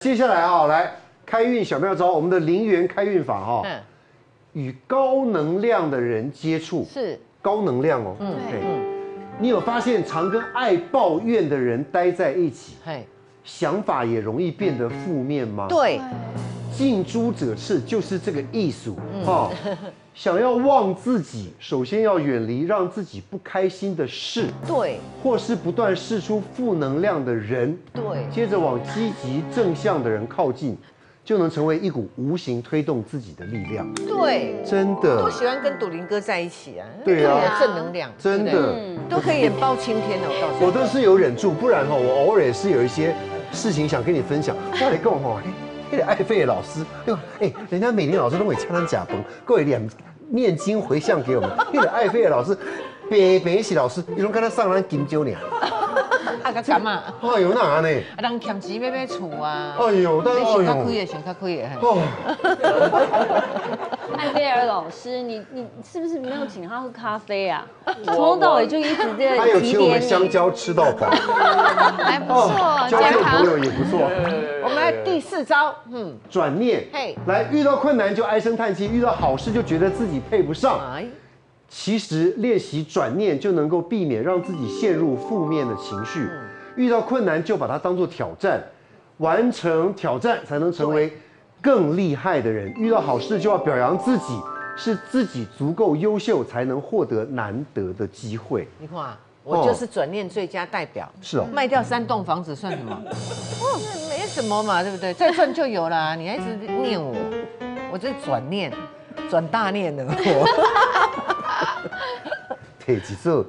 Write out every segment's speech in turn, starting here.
接下来啊，来开运小妙招，我们的零元开运法哈、嗯，与高能量的人接触，是，高能量哦。嗯。对。嗯，你有发现常跟爱抱怨的人待在一起，嘿，想法也容易变得负面吗？，对，近朱者赤就是这个艺术嗯。哈。想要旺自己，首先要远离让自己不开心的事，对，或是不断释出负能量的人，对，接着往积极正向的人靠近，就能成为一股无形推动自己的力量。对，真的。都，喜欢跟朵林哥在一起啊，对啊。正能量，真的，都可以演包青天的，我告诉你，我都是有忍住，不然哈，我偶尔也是有一些事情想跟你分享。我来跟我哈，那个爱费的老师，哎呦，哎，人家美玲老师都会掐咱假崩，各位念念经回向给我们。那个艾菲尔老师，北北喜老师，你拢跟他上咱金九年，啊个干嘛？哎呦那呢？啊，人欠钱要买厝啊，哎呦，但你哎呦，想较开的，想较开的，嘿哦，艾菲尔老师，你你是不是没有请他喝咖啡啊？从头到尾就一直在他有。香蕉吃到饱，还不错，交。朋友也不错。我们来第四招，嗯，转念嘿，来遇到困难就唉声叹气，遇到好事就觉得自己配不上。哎，其实练习转念就能够避免让自己陷入负面的情绪。遇到困难就把它当做挑战，完成挑战才能成为更厉害的人。遇到好事就要表扬自己，是自己足够优秀才能获得难得的机会。你看啊，我就是转念最佳代表。是哦，卖掉三栋房子算什么？哦，没什么嘛，对不对？再赚就有啦。你还一直念我，我这转念，转大念了。我佩吉这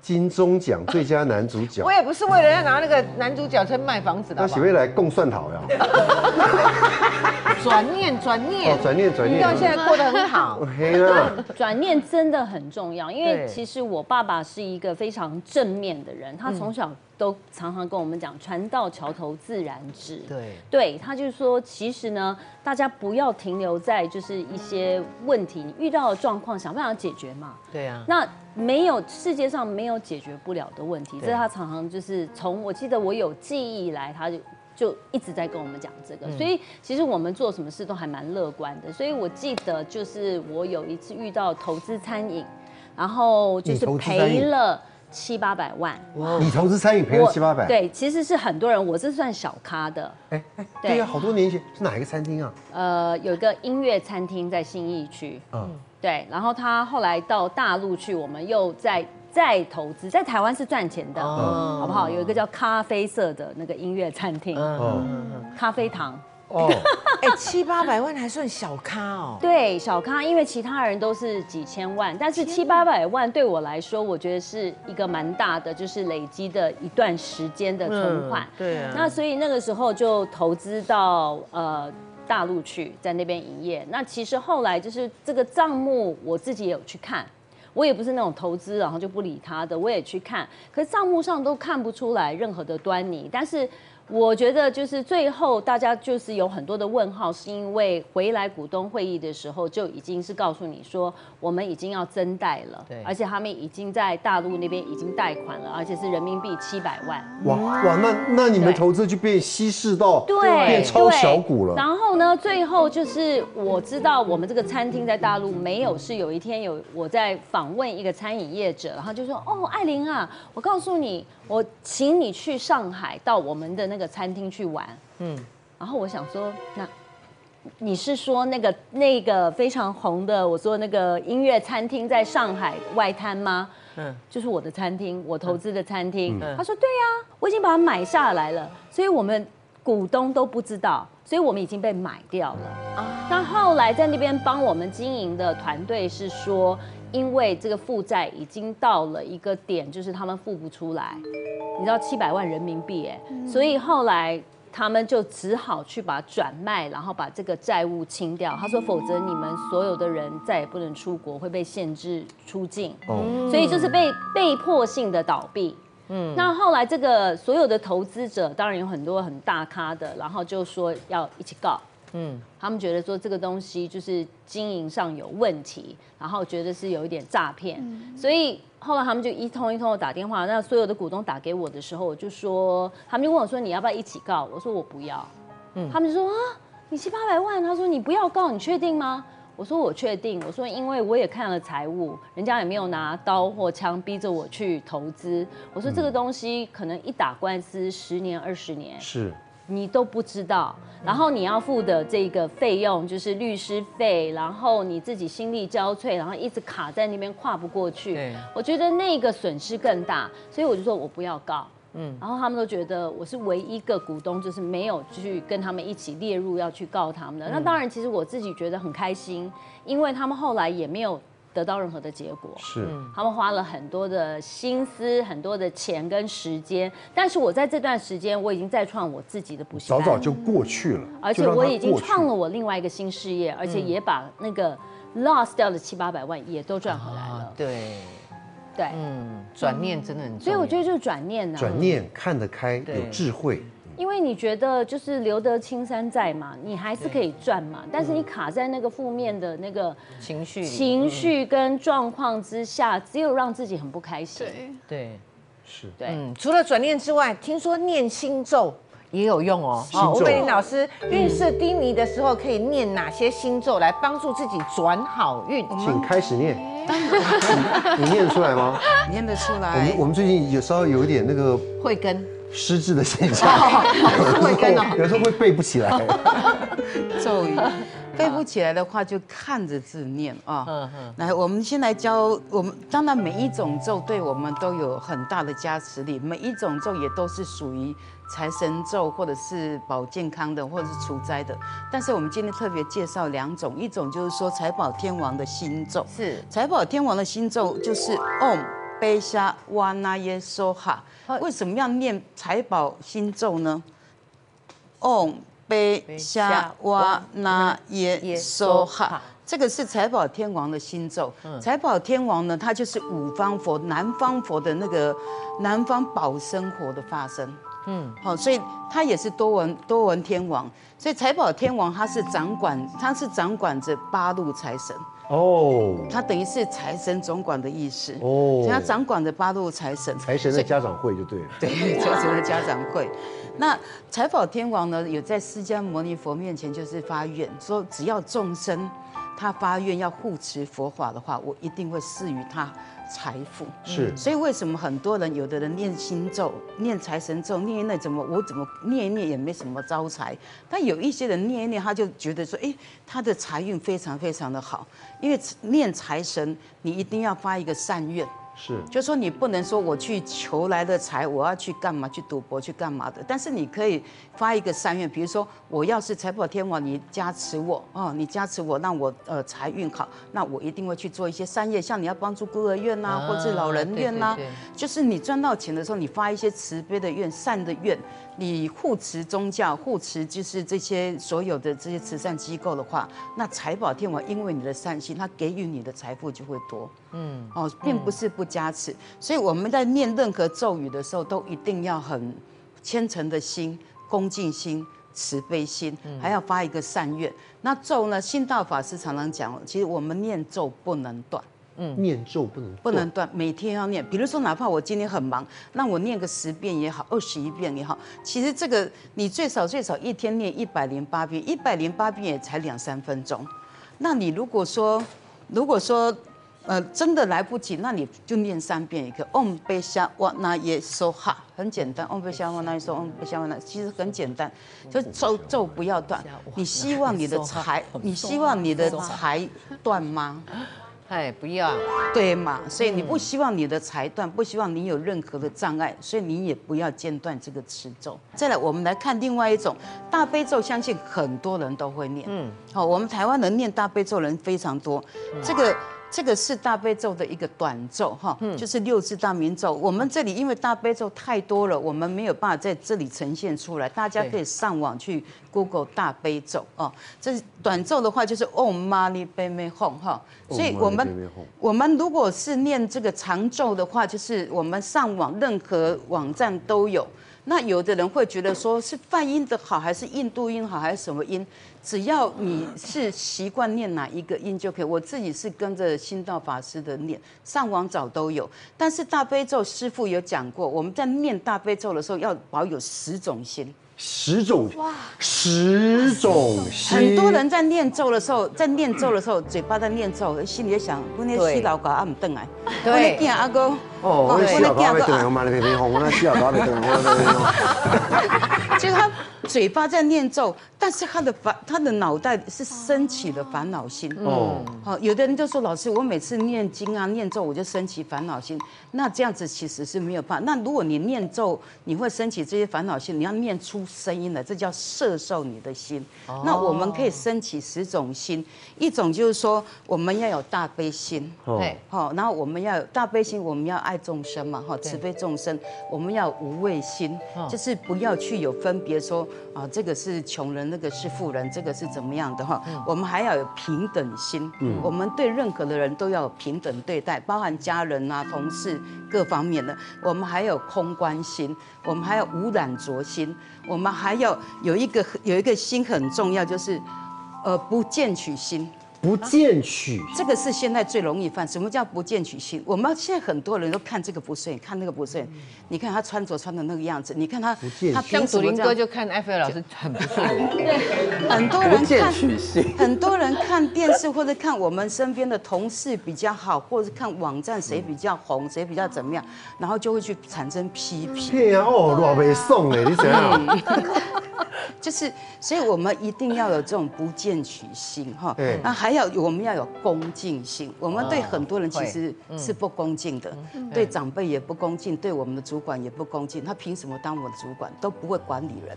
金钟奖最佳男主角我，也不是为了要拿那个男主角去卖房子的他好不好喜会来共算讨呀。转念，转念哦，，转念转遇念。到现在过得很好。转念真的很重要，因为其实我爸爸是一个非常正面的人，他从小都常常跟我们讲“船到桥头自然直”。对，对，他就说，其实呢，大家不要停留在就是一些问题，你遇到的状况，想办法解决嘛。对啊，那没有世界上没有解决不了的问题，这是他常常就是从我记得我有记忆以来，他就就一直在跟我们讲这嗯。个，所以其实我们做什么事都还蛮乐观的。所以我记得就是我有一次遇到投资餐饮，然后就是赔了七八百万，你投资餐饮赔了七八百，对，其实是很多人，我是算小咖的。哎哎，对。对呀，好多年前是哪一个餐厅啊？呃，有一个音乐餐厅在信义区，嗯，对，然后他后来到大陆去，我们又再再投资，在台湾是赚钱的，哦好不好？有一个叫咖啡色的那个音乐餐厅，嗯，咖啡堂。哦，哎，七八百万还算小咖哦。对，小咖，因为其他人都是几千万，但是七八百万对我来说，我觉得是一个蛮大的，就是累积的一段时间的存款。对啊，那所以那个时候就投资到呃大陆去，在那边营业。那其实后来就是这个账目，我自己也有去看。我也不是那种投资然后就不理他的，我也去看，可是账目上都看不出来任何的端倪。但是我觉得就是最后大家就是有很多的问号，是因为回来股东会议的时候就已经是告诉你说我们已经要增贷了对，而且他们已经在大陆那边已经贷款了，而且是人民币七百万。哇哇，那那你们投资就变稀释到对，变超小股了。然后呢，最后就是我知道我们这个餐厅在大陆没有，是有一天有我在访问一个餐饮业者，然后就说：“哦，艾琳啊，我告诉你，我请你去上海到我们的那个餐厅去玩。”嗯嗯，然后我想说，那你是说那个那个非常红的，我说那个音乐餐厅在上海外滩吗？嗯，就是我的餐厅，我投资的餐厅。嗯他说：“对呀、我已经把它买下来了，所以我们股东都不知道，所以我们已经被买掉了。啊那后来在那边帮我们经营的团队是说，因为这个负债已经到了一个点，就是他们付不出来，你知道七百万人民币哎，所以后来。他们就只好去把转卖，然后把这个债务清掉。他说，否则你们所有的人再也不能出国，会被限制出境。哦，所以就是被被迫性的倒闭。嗯，那后来这个所有的投资者，当然有很多很大咖的，然后就说要一起告。嗯，他们觉得说这个东西就是经营上有问题，然后觉得是有一点诈骗，所以后来他们就一通一通的打电话。那所有的股东打给我的时候，我就说，他们就问我说你要不要一起告？我说我不要，嗯他们就说啊，你七八百万，他说你不要告，你确定吗？我说我确定，我说因为我也看了财务，人家也没有拿刀或枪逼着我去投资。我说这个东西可能一打官司十年二十年，是你都不知道，然后你要付的这个费用就是律师费，然后你自己心力交瘁，然后一直卡在那边跨不过去对。我觉得那个损失更大，所以我就说我不要告。嗯，然后他们都觉得我是唯一一个股东，就是没有去跟他们一起列入要去告他们的。那当然，其实我自己觉得很开心，因为他们后来也没有得到任何的结果。是，他们花了很多的心思、很多的钱跟时间，但是我在这段时间，我已经再创我自己的补习班，早早就过去了，而且我已经创了我另外一个新事业，而且也把那个 lost 掉的七八百万也都赚回来啊了。对，对，嗯，转念真的很重要。所以我觉得就是转念呐、转念看得开，有智慧，因为你觉得就是留得青山在嘛，你还是可以赚嘛，但是你卡在那个负面的那个情绪情绪跟状况之下，只有让自己很不开心。对，对，是对，嗯，除了转念之外，听说念心咒也有用哦。心咒吴贝林老师，运势低迷的时候可以念哪些星咒来帮助自己转好运？请开始念，你你念得出来吗？念得出来我们我。们最近有稍微有一点那个慧根，失智的现象。有时候会背不起来。咒语 背不起来的话，就看着字念啊。嗯嗯，来，我们先来教我们。当然，每一种咒对我们都有很大的加持力，每一种咒也都是属于财神咒，或者是保健康的，或者是除灾的。但是我们今天特别介绍两种，一种就是说财宝天王的心咒，是财宝天王的心咒就是 Om 贝沙哇那耶梭哈。为什么要念财宝心咒呢？Om 贝沙哇那耶梭哈。这个是财宝天王的心咒。财宝天王呢，他就是五方佛、南方佛的那个南方保生活的化身。嗯，好，所以他也是多闻多闻天王。所以财宝天王他是掌管，他是掌管着八路财神。哦他等于是财神总管的意思。哦他掌管着八路财神。财神的家长会就对了。对，财神的家长会。那财宝天王呢，有在释迦牟尼佛面前就是发愿，说只要众生他发愿要护持佛法的话，我一定会赐予他财富。是所以为什么很多人有的人念心咒、念财神咒、念一念怎么我怎么念一念也没什么招财，但有一些人念一念他就觉得说，哎，他的财运非常非常的好，因为念财神你一定要发一个善愿。是就说你不能说我去求来的财，我要去干嘛？去赌博去干嘛的？但是你可以发一个善愿，比如说我要是财宝天王，你加持我哦，你加持我，让我呃财运好，那我一定会去做一些善业，像你要帮助孤儿院呐、啊或是老人院呐、对对对就是你赚到钱的时候，你发一些慈悲的愿、善的愿，你护持宗教、护持就是这些所有的这些慈善机构的话，那财宝天王因为你的善心，他给予你的财富就会多。嗯，哦，并不是不加持，所以我们在念任何咒语的时候，都一定要很虔诚的心、恭敬心、慈悲心，还要发一个善愿。那咒呢，信道法师常常讲，其实我们念咒不能断。念咒不能不能断，每天要念。比如说，哪怕我今天很忙，那我念个十遍也好，二十一遍也好。其实这个你最少最少一天念一百零八遍，一百零八遍也才两三分钟。那你如果说，如果说，呃，真的来不及，那你就念三遍也可以。Om 贝夏哇那耶梭哈，很简单。Om 贝夏哇那耶梭，Om 贝夏哇那，其实很简单，就咒咒不要断。你希望你的财，你希望你的财断吗？哎，不要，对嘛？所以你不希望你的裁断，不希望你有任何的障碍，所以你也不要间断这个持咒。再来，我们来看另外一种大悲咒，相信很多人都会念。嗯，好，我们台湾人念大悲咒人非常多。这个这个是大悲咒的一个短咒哈，就是六字大明咒。我们这里因为大悲咒太多了，我们没有办法在这里呈现出来，大家可以上网去 Google 大悲咒哦。这短咒的话就是 Om Mani Padme Hum 哈，所以我们我们如果是念这个长咒的话，就是我们上网任何网站都有。那有的人会觉得说是梵音的好，还是印度音好，还是什么音？只要你是习惯念哪一个音就可以。我自己是跟着心道法师的念，上网找都有。但是大悲咒师傅有讲过，我们在念大悲咒的时候要保有十种心。十种哇。十种心，很多人在念咒的时候，在念咒的时候，嘴巴在念咒，心里在想，我那死老狗阿唔等来，我那囝阿哥，哦，我死老狗要等，我妈的皮皮红，我那死老狗要等，我 就是他嘴巴在念咒，但是他的烦，他的脑袋是升起了烦恼心。哦，好，有的人就说老师，我每次念经啊念咒，我就升起烦恼心。那这样子其实是没有办法。那如果你念咒，你会升起这些烦恼心，你要念出声音来，这叫摄受你的心。那我们可以升起十种心，一种就是说我们要有大悲心。对，好，然后我们要有大悲心，我们要爱众生嘛，哈，慈悲众生。我们要无畏心，就是不要去有分别说。啊，这个是穷人，那个是富人，这个是怎么样的哈？我们还要有平等心，我们对任何的人都要有平等对待，包含家人啊、同事各方面的。我们还有空观心，我们还有无染浊心，我们还要有一个有一个心很重要，就是呃不见取心。不见取，这个是现在最容易犯。什么叫不见取心？我们现在很多人都看这个不顺眼，看那个不顺眼。你看他穿着穿的那个样子，你看他，他像祖林哥就看艾菲尔老师很不顺眼。对，很多人看，很多人看电视或者看我们身边的同事比较好，或者看网站谁比较红，谁比较怎么样，然后就会去产生批评。对啊，哦，老被送嘞，你怎样？就是，所以我们一定要有这种不见取心哈。那还要我们要有恭敬心。我们对很多人其实是不恭敬的，对长辈也不恭敬，对我们的主管也不恭敬。他凭什么当我的主管？都不会管理人。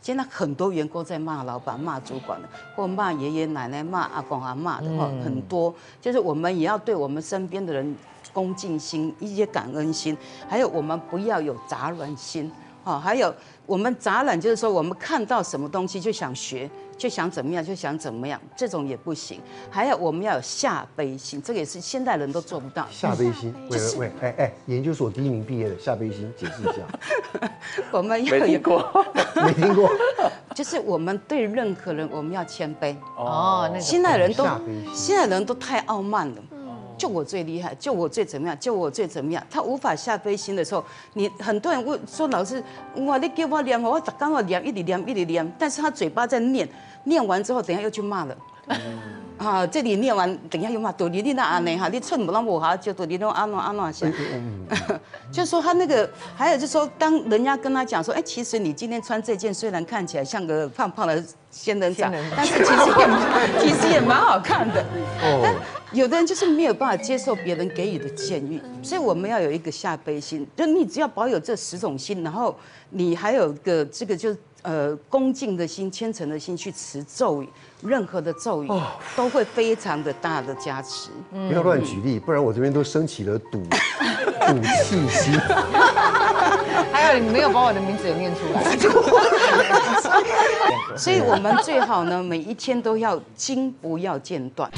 现在很多员工在骂老板、骂主管的，或骂爷爷奶奶、骂阿公阿妈的话，很多。就是我们也要对我们身边的人恭敬心，一些感恩心，还有我们不要有杂乱心。哦，还有我们杂染，就是说我们看到什么东西就想学，就想怎么样，就想怎么样，这种也不行。还有我们要有下悲心，这个也是现代人都做不到。下悲心，喂喂，哎哎，研究所第一名毕业的下悲心，解释一下。我们没听过，没听过。就是我们对任何人，我们要谦卑。哦，那现代人都现代人都太傲慢了。就我最厉害，就我最怎么样，就我最怎么样。他无法下飞心的时候，你很多人问说老师，哇，你给我念，我刚好念，一直念，一直念，但是他嘴巴在念，念完之后，等下又去骂了。啊，这里念完，等下又骂，多你你那安呢？哈，你寸不让我哈，就多你那安诺安诺些。就说他那个，还有就是说，当人家跟他讲说，哎，其实你今天穿这件虽然看起来像个胖胖的仙人掌，但是其实也 其实也蛮好看的。但有的人就是没有办法接受别人给予的建议，所以我们要有一个下悲心，就你只要保有这十种心，然后你还有个这个就呃恭敬的心、虔诚的心去持咒语。任何的咒语都会非常的大的加持。不要乱举例，不然我这边都升起了赌 赌气心。还有你没有把我的名字也念出来。所以我们最好呢，每一天都要经不要间断。